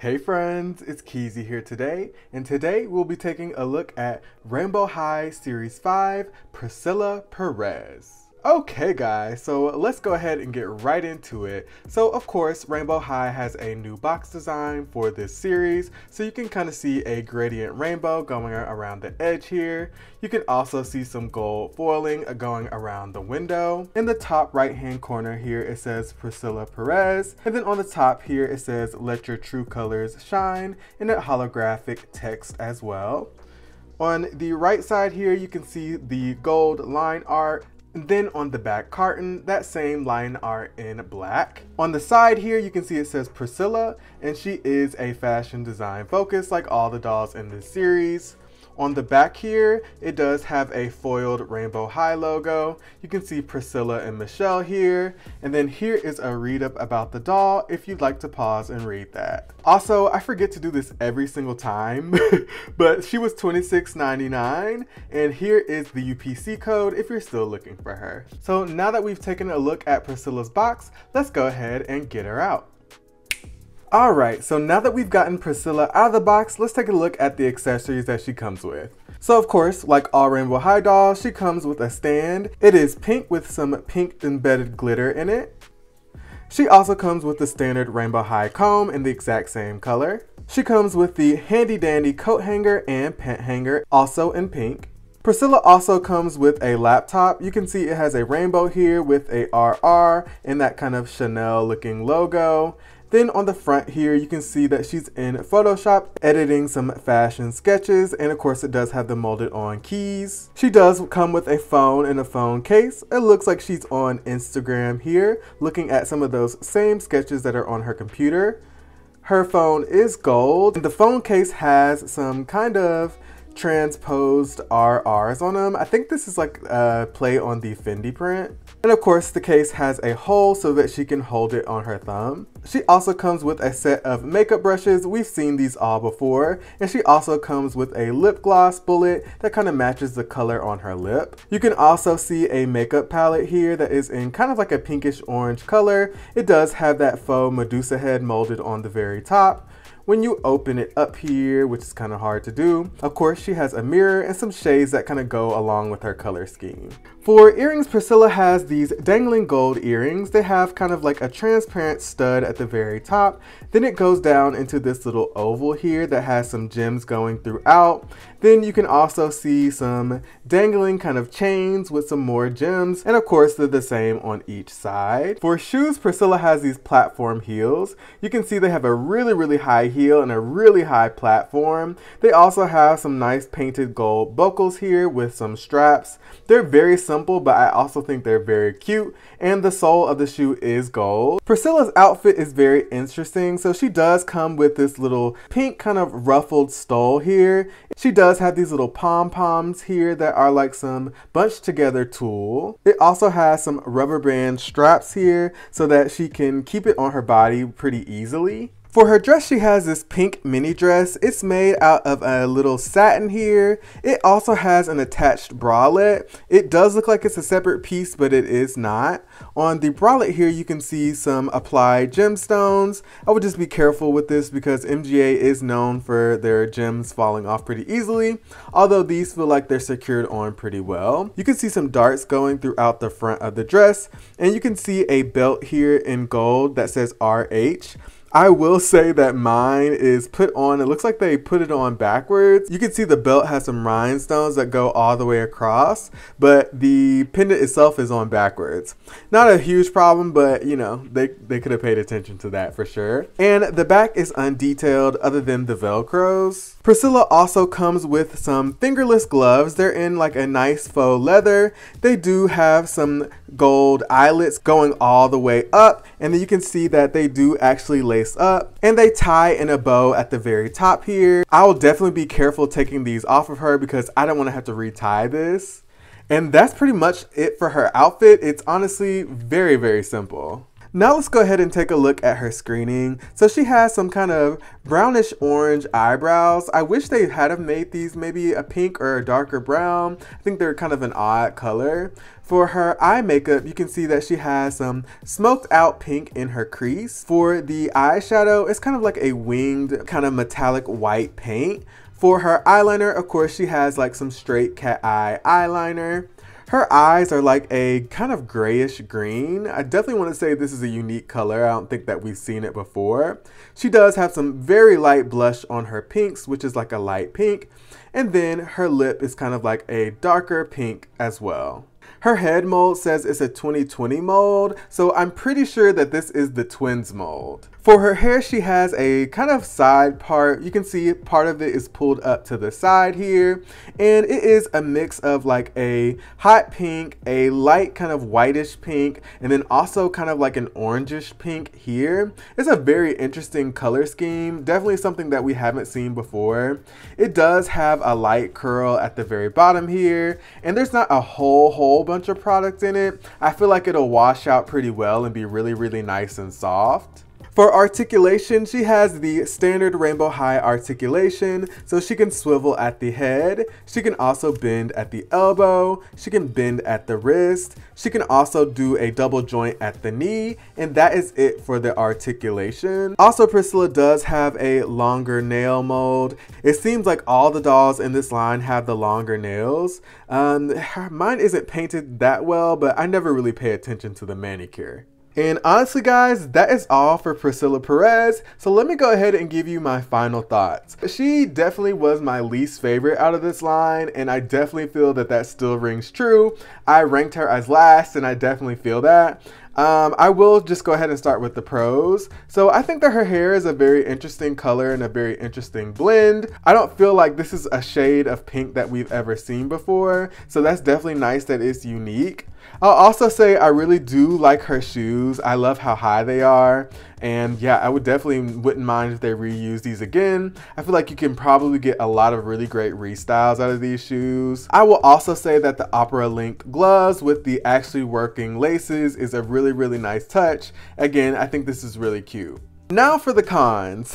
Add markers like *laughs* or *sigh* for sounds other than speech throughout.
Hey friends, it's Keezy here today, and today we'll be taking a look at Rainbow High Series 5 Priscilla Perez. Okay guys, so let's go ahead and get right into it. So of course, Rainbow High has a new box design for this series, so you can kind of see a gradient rainbow going around the edge here. You can also see some gold foiling going around the window. In the top right hand corner here, it says Priscilla Perez, and then on the top here, it says let your true colors shine in a holographic text as well. On the right side here, you can see the gold line art then on the back carton, that same line art in black. On the side here, you can see it says Priscilla, and she is a fashion design focus like all the dolls in this series. On the back here, it does have a foiled Rainbow High logo. You can see Priscilla and Michelle here. And then here is a read up about the doll if you'd like to pause and read that. Also, I forget to do this every single time, *laughs* but she was $26.99 and here is the UPC code if you're still looking for her. So now that we've taken a look at Priscilla's box, let's go ahead and get her out. Alright, so now that we've gotten Priscilla out of the box, let's take a look at the accessories that she comes with. So of course, like all Rainbow High dolls, she comes with a stand. It is pink with some pink embedded glitter in it. She also comes with the standard Rainbow High comb in the exact same color. She comes with the handy dandy coat hanger and pant hanger, also in pink. Priscilla also comes with a laptop. You can see it has a rainbow here with a RR and that kind of Chanel looking logo. Then on the front here, you can see that she's in Photoshop editing some fashion sketches. And of course it does have the molded on keys. She does come with a phone and a phone case. It looks like she's on Instagram here, looking at some of those same sketches that are on her computer. Her phone is gold. And the phone case has some kind of transposed RRs on them. I think this is like a play on the Fendi print. And of course the case has a hole so that she can hold it on her thumb. She also comes with a set of makeup brushes. We've seen these all before. And she also comes with a lip gloss bullet that kind of matches the color on her lip. You can also see a makeup palette here that is in kind of like a pinkish orange color. It does have that faux Medusa head molded on the very top when you open it up here, which is kind of hard to do. Of course, she has a mirror and some shades that kind of go along with her color scheme. For earrings, Priscilla has these dangling gold earrings. They have kind of like a transparent stud at the very top. Then it goes down into this little oval here that has some gems going throughout. Then you can also see some dangling kind of chains with some more gems. And of course, they're the same on each side. For shoes, Priscilla has these platform heels. You can see they have a really, really high heel and a really high platform. They also have some nice painted gold buckles here with some straps. They're very simple, but I also think they're very cute. And the sole of the shoe is gold. Priscilla's outfit is very interesting. So she does come with this little pink kind of ruffled stole here. She does have these little pom-poms here that are like some bunched together tulle. It also has some rubber band straps here so that she can keep it on her body pretty easily. For her dress, she has this pink mini dress. It's made out of a little satin here. It also has an attached bralette. It does look like it's a separate piece, but it is not. On the bralette here, you can see some applied gemstones. I would just be careful with this because MGA is known for their gems falling off pretty easily, although these feel like they're secured on pretty well. You can see some darts going throughout the front of the dress, and you can see a belt here in gold that says RH. I will say that mine is put on, it looks like they put it on backwards. You can see the belt has some rhinestones that go all the way across, but the pendant itself is on backwards. Not a huge problem, but you know, they, they could have paid attention to that for sure. And the back is undetailed other than the Velcros. Priscilla also comes with some fingerless gloves. They're in like a nice faux leather. They do have some gold eyelets going all the way up. And then you can see that they do actually lace up uh, and they tie in a bow at the very top here. I will definitely be careful taking these off of her because I don't want to have to retie this. And that's pretty much it for her outfit. It's honestly very, very simple. Now let's go ahead and take a look at her screening. So she has some kind of brownish orange eyebrows. I wish they had have made these maybe a pink or a darker brown. I think they're kind of an odd color. For her eye makeup, you can see that she has some smoked out pink in her crease. For the eyeshadow, it's kind of like a winged kind of metallic white paint. For her eyeliner, of course, she has like some straight cat eye eyeliner. Her eyes are like a kind of grayish green. I definitely want to say this is a unique color. I don't think that we've seen it before. She does have some very light blush on her pinks, which is like a light pink. And then her lip is kind of like a darker pink as well. Her head mold says it's a 2020 mold, so I'm pretty sure that this is the twins mold. For her hair, she has a kind of side part. You can see part of it is pulled up to the side here. And it is a mix of like a hot pink, a light kind of whitish pink, and then also kind of like an orangish pink here. It's a very interesting color scheme. Definitely something that we haven't seen before. It does have a light curl at the very bottom here. And there's not a whole, whole bunch of product in it. I feel like it'll wash out pretty well and be really, really nice and soft. For articulation, she has the standard rainbow high articulation, so she can swivel at the head. She can also bend at the elbow. She can bend at the wrist. She can also do a double joint at the knee, and that is it for the articulation. Also, Priscilla does have a longer nail mold. It seems like all the dolls in this line have the longer nails. Um, mine isn't painted that well, but I never really pay attention to the manicure. And honestly, guys, that is all for Priscilla Perez. So let me go ahead and give you my final thoughts. She definitely was my least favorite out of this line, and I definitely feel that that still rings true. I ranked her as last, and I definitely feel that. Um, I will just go ahead and start with the pros. So I think that her hair is a very interesting color and a very interesting blend. I don't feel like this is a shade of pink that we've ever seen before. So that's definitely nice that it's unique. I'll also say I really do like her shoes. I love how high they are. And yeah, I would definitely wouldn't mind if they reuse these again. I feel like you can probably get a lot of really great restyles out of these shoes. I will also say that the opera length gloves with the actually working laces is a really, really nice touch. Again, I think this is really cute. Now for the cons.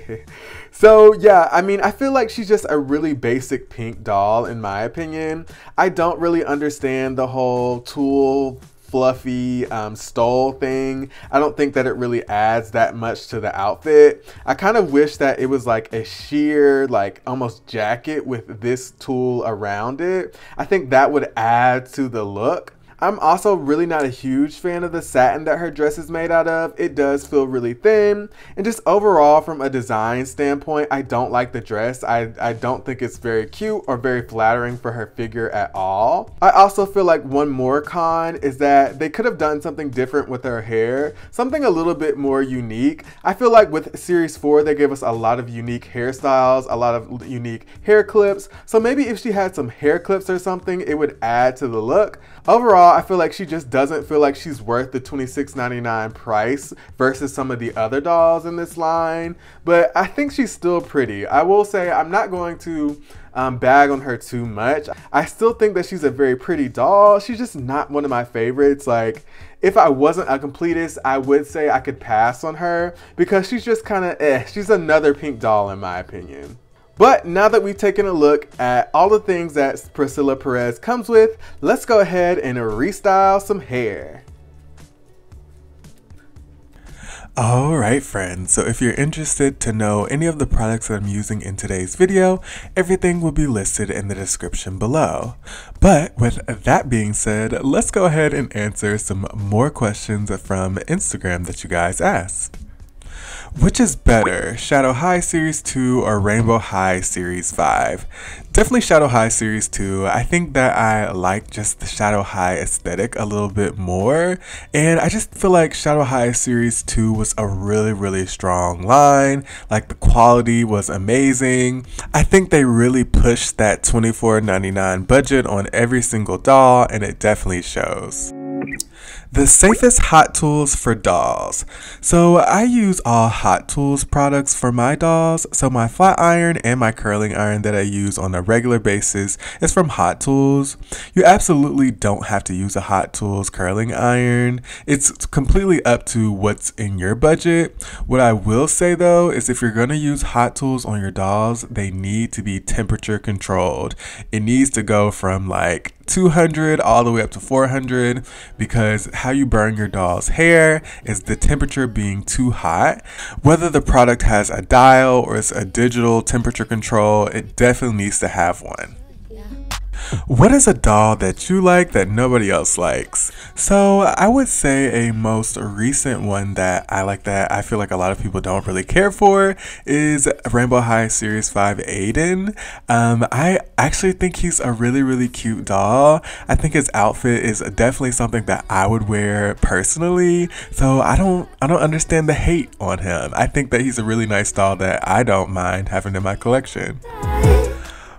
*laughs* so yeah, I mean, I feel like she's just a really basic pink doll in my opinion. I don't really understand the whole tulle fluffy um, stole thing. I don't think that it really adds that much to the outfit. I kind of wish that it was like a sheer, like almost jacket with this tulle around it. I think that would add to the look. I'm also really not a huge fan of the satin that her dress is made out of. It does feel really thin. And just overall, from a design standpoint, I don't like the dress. I, I don't think it's very cute or very flattering for her figure at all. I also feel like one more con is that they could have done something different with her hair, something a little bit more unique. I feel like with Series 4, they gave us a lot of unique hairstyles, a lot of unique hair clips. So maybe if she had some hair clips or something, it would add to the look. Overall, I feel like she just doesn't feel like she's worth the $26.99 price versus some of the other dolls in this line. But I think she's still pretty. I will say I'm not going to um, bag on her too much. I still think that she's a very pretty doll. She's just not one of my favorites. Like, if I wasn't a completist, I would say I could pass on her because she's just kind of eh. She's another pink doll in my opinion. But now that we've taken a look at all the things that Priscilla Perez comes with, let's go ahead and restyle some hair. Alright friends, so if you're interested to know any of the products that I'm using in today's video, everything will be listed in the description below. But with that being said, let's go ahead and answer some more questions from Instagram that you guys asked. Which is better, Shadow High Series 2 or Rainbow High Series 5? Definitely Shadow High Series 2. I think that I like just the Shadow High aesthetic a little bit more. And I just feel like Shadow High Series 2 was a really, really strong line. Like the quality was amazing. I think they really pushed that $24.99 budget on every single doll and it definitely shows. The safest hot tools for dolls. So I use all Hot Tools products for my dolls. So my flat iron and my curling iron that I use on a regular basis is from Hot Tools. You absolutely don't have to use a Hot Tools curling iron. It's completely up to what's in your budget. What I will say though is if you're going to use Hot Tools on your dolls, they need to be temperature controlled. It needs to go from like 200 all the way up to 400 because how you burn your doll's hair is the temperature being too hot. Whether the product has a dial or it's a digital temperature control, it definitely needs to have one. What is a doll that you like that nobody else likes? So I would say a most recent one that I like that I feel like a lot of people don't really care for is Rainbow High Series 5 Aiden. Um, I actually think he's a really, really cute doll. I think his outfit is definitely something that I would wear personally. So I don't I don't understand the hate on him. I think that he's a really nice doll that I don't mind having in my collection.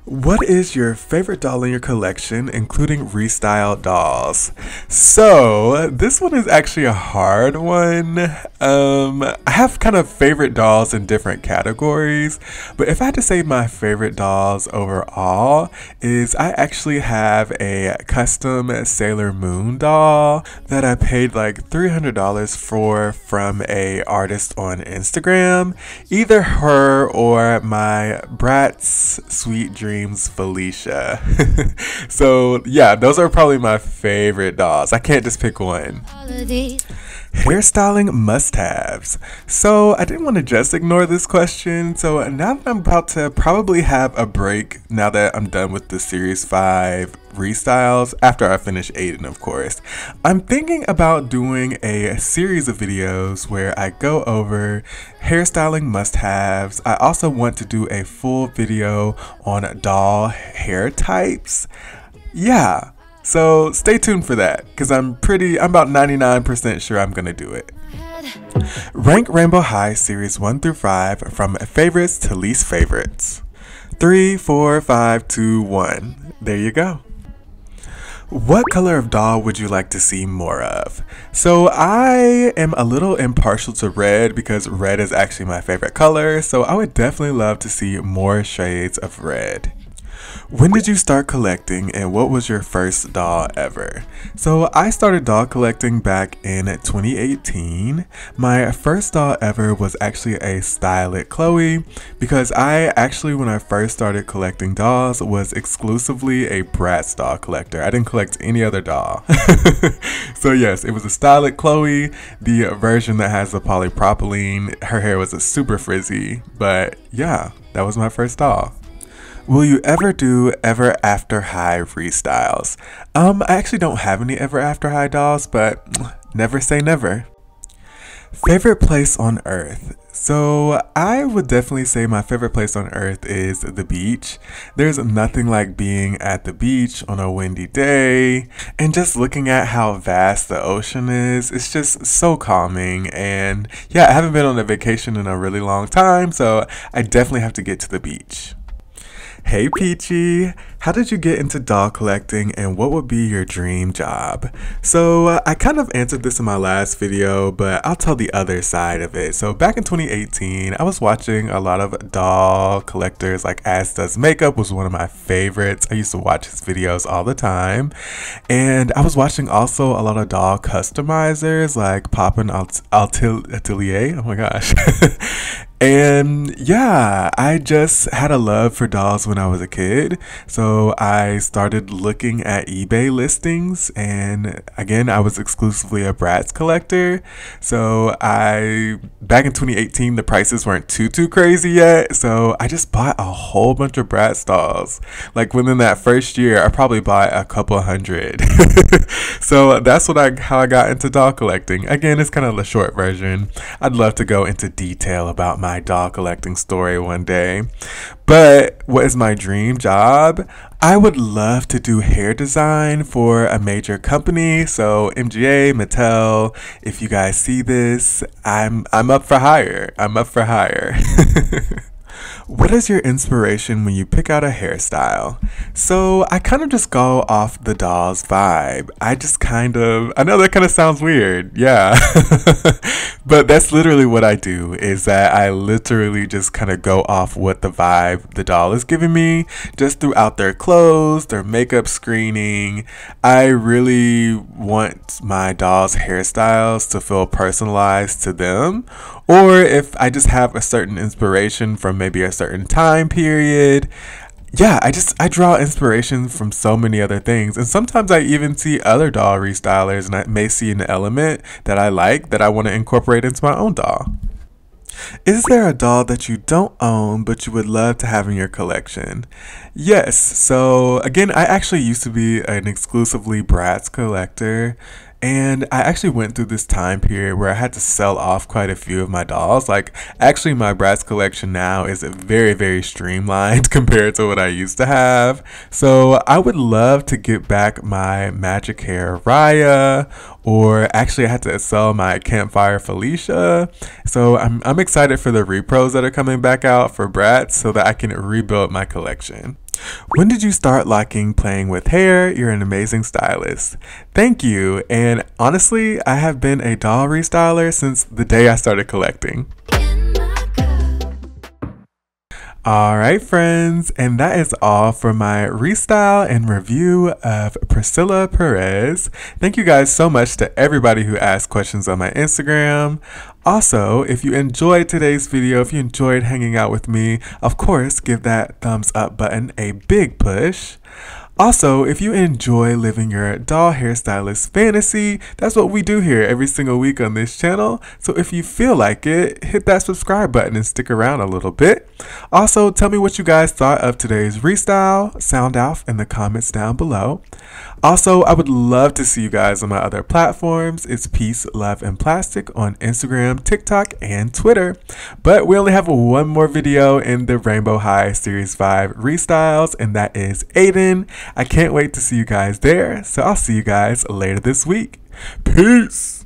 What is your favorite doll in your collection, including restyled dolls? So, this one is actually a hard one. Um, I have kind of favorite dolls in different categories, but if I had to say my favorite dolls overall, is I actually have a custom Sailor Moon doll that I paid like $300 for from a artist on Instagram. Either her or my Bratz Sweet Dream Felicia. *laughs* so, yeah, those are probably my favorite dolls. I can't just pick one. Hairstyling must haves. So, I didn't want to just ignore this question. So, now that I'm about to probably have a break, now that I'm done with the Series 5 restyles, after I finish Aiden, of course, I'm thinking about doing a series of videos where I go over hairstyling must haves. I also want to do a full video on doll hair types. Yeah. So stay tuned for that because I'm pretty, I'm about 99% sure I'm going to do it. Rank Rainbow High Series 1 through 5 from favorites to least favorites. 3, 4, 5, 2, 1. There you go. What color of doll would you like to see more of? So I am a little impartial to red because red is actually my favorite color, so I would definitely love to see more shades of red. When did you start collecting and what was your first doll ever? So I started doll collecting back in 2018. My first doll ever was actually a Style-It Cloe because I actually when I first started collecting dolls was exclusively a Bratz doll collector. I didn't collect any other doll. *laughs* so yes, it was a Style-It Cloe, the version that has the polypropylene. Her hair was a super frizzy, but yeah, that was my first doll. Will you ever do Ever After High restyles? Um, I actually don't have any Ever After High dolls, but *sniffs* never say never. Favorite place on earth? So, I would definitely say my favorite place on earth is the beach. There's nothing like being at the beach on a windy day and just looking at how vast the ocean is. It's just so calming. And yeah, I haven't been on a vacation in a really long time, so I definitely have to get to the beach. Hey Peachy, how did you get into doll collecting and what would be your dream job? So uh, I kind of answered this in my last video, but I'll tell the other side of it. So back in 2018, I was watching a lot of doll collectors like As Does Makeup was one of my favorites. I used to watch his videos all the time. And I was watching also a lot of doll customizers like Poppin Alt Atelier. Oh my gosh. *laughs* And yeah, I just had a love for dolls when I was a kid. So I started looking at eBay listings. And again, I was exclusively a Bratz collector. So I, back in 2018, the prices weren't too, too crazy yet. So I just bought a whole bunch of Bratz dolls. Like within that first year, I probably bought a couple hundred. *laughs* so that's what I, how I got into doll collecting. Again, it's kind of the short version. I'd love to go into detail about my doll collecting story one day. But what is my dream job? I would love to do hair design for a major company. So MGA, Mattel, if you guys see this, I'm I'm up for hire. I'm up for hire. *laughs* What is your inspiration when you pick out a hairstyle? So I kind of just go off the doll's vibe. I just kind of, I know that kind of sounds weird, yeah. *laughs* but that's literally what I do is that I literally just kind of go off what the vibe the doll is giving me just throughout their clothes, their makeup screening. I really want my doll's hairstyles to feel personalized to them or if I just have a certain inspiration from maybe a certain time period. Yeah, I just I draw inspiration from so many other things. And sometimes I even see other doll restylers and I may see an element that I like that I want to incorporate into my own doll. Is there a doll that you don't own but you would love to have in your collection? Yes, so again, I actually used to be an exclusively Bratz collector. And I actually went through this time period where I had to sell off quite a few of my dolls. Like, actually, my Bratz collection now is very, very streamlined *laughs* compared to what I used to have. So, I would love to get back my Magic Hair Raya, or actually, I had to sell my Campfire Felicia. So, I'm, I'm excited for the repros that are coming back out for Bratz so that I can rebuild my collection. When did you start liking playing with hair? You're an amazing stylist. Thank you. And honestly, I have been a doll restyler since the day I started collecting. Alright, friends, and that is all for my restyle and review of Priscilla Perez. Thank you guys so much to everybody who asked questions on my Instagram. Also, if you enjoyed today's video, if you enjoyed hanging out with me, of course, give that thumbs up button a big push. Also, if you enjoy living your doll hairstylist fantasy, that's what we do here every single week on this channel. So if you feel like it, hit that subscribe button and stick around a little bit. Also, tell me what you guys thought of today's restyle. Sound off in the comments down below. Also, I would love to see you guys on my other platforms. It's Peace, Love, and Plastic on Instagram, TikTok, and Twitter. But we only have one more video in the Rainbow High Series 5 restyles, and that is Aiden. I can't wait to see you guys there. So I'll see you guys later this week. Peace.